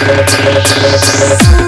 Let's go.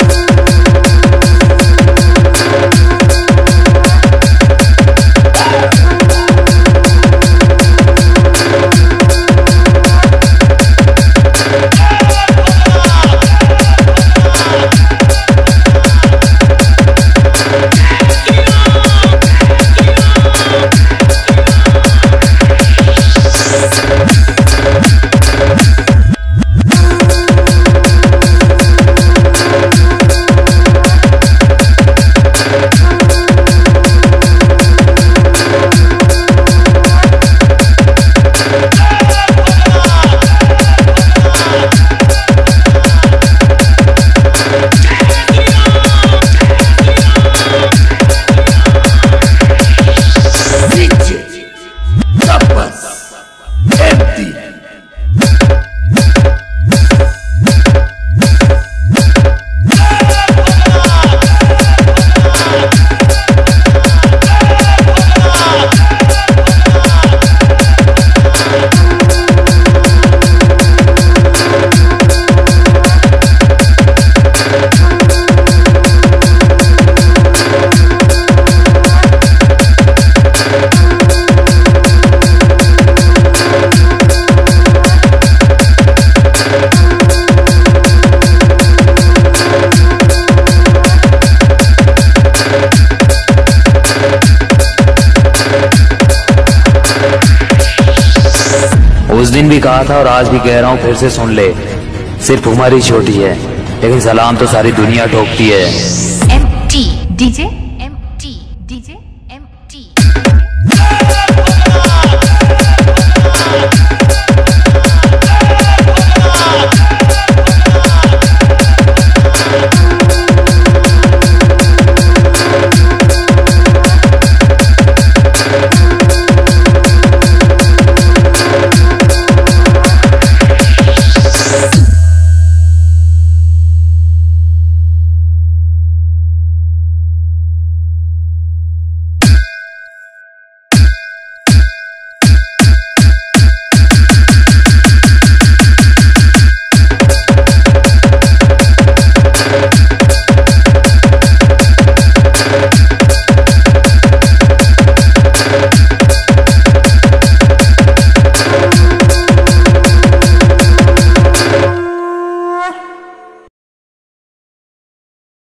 उस दिन भी कहा था और आज भी कह रहा हूँ, फिर से सुन ले। सिर्फ़ उम्र ही छोटी है, लेकिन सलाम तो सारी दुनिया ठोकती है। M T DJ M T DJ M